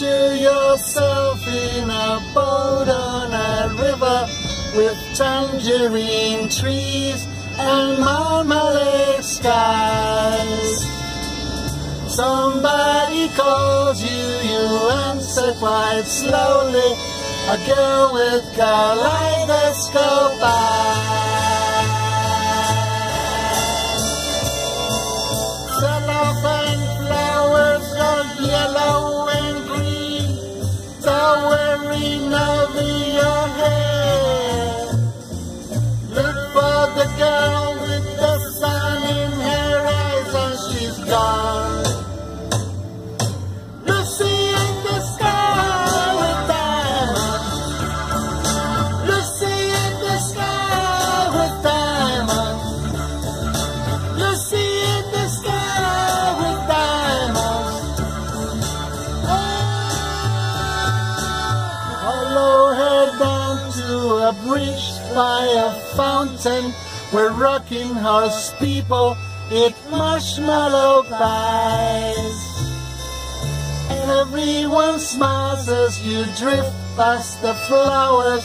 Picture yourself in a boat on a river with tangerine trees and marmalade skies. Somebody calls you, you answer quite slowly. A girl with kaleidoscope eyes. Over your bridge by a fountain where rocking horse people eat marshmallow pies. Everyone smiles as you drift past the flowers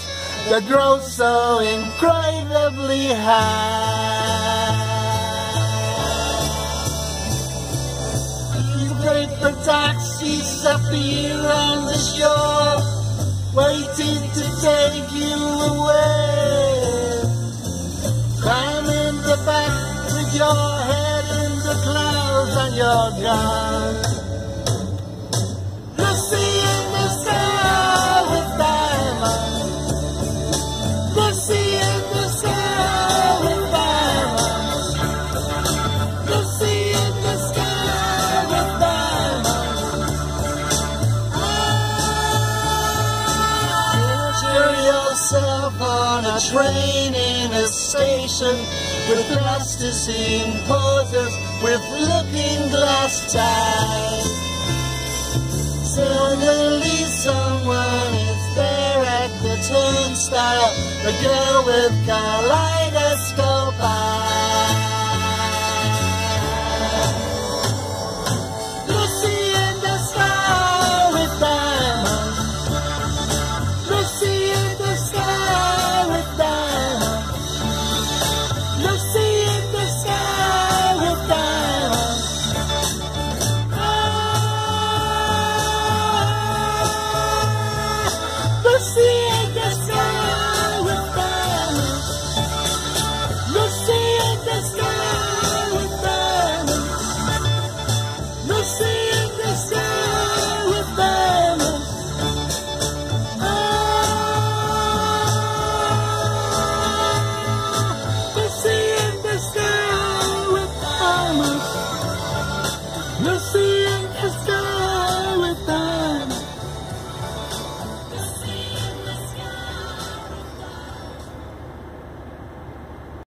that grow so incredibly high. Paper taxis appear on the take you away. Climb in the back with your head in the clouds and you're gone. On a train in a station with plasticine poses with looking glass ties. Suddenly someone is there at the turnstile, the girl with kaleidoscope